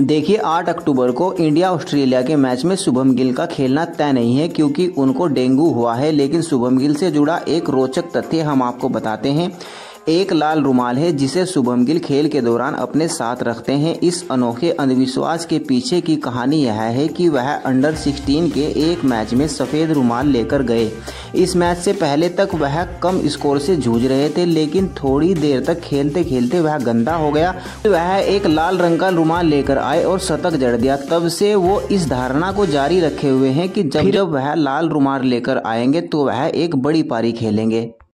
देखिए 8 अक्टूबर को India Australia के मैच में शुभम गिल का खेलना तय नहीं है क्योंकि उनको डेंगू हुआ है, लेकिन शुभम गिल से जुड़ा एक रोचक तथ्य हम आपको बताते हैं। एक लाल रुमाल है जिसे शुभम गिल खेल के दौरान अपने साथ रखते हैं। इस अनोखे अंधविश्वास के पीछे की कहानी यह है कि वह अंडर 16 के एक मैच में सफ़ेद रुमाल लेकर गए। इस मैच से पहले तक वह कम स्कोर से जूझ रहे थे लेकिन थोड़ी देर तक खेलते खेलते वह गंदा हो गया। वह एक लाल रंग का रुमाल लेकर आए और शतक जड़ दिया। तब से वो इस धारणा को जारी रखे हुए हैं कि जब जब वह लाल रुमाल लेकर आएँगे तो वह एक बड़ी पारी खेलेंगे।